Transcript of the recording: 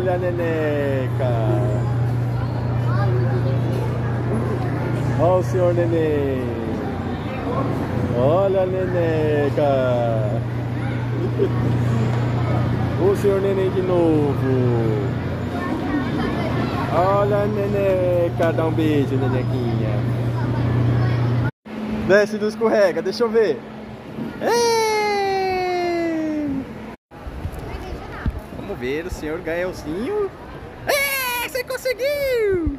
Olha a neneca. Olha o senhor neném. Olha a neneca. O senhor neném de novo. Olha a neneca. Dá um beijo, nenequinha. Desce do escorrega, deixa eu ver. Ei! Vamos ver o senhor Gaelzinho. É, você conseguiu!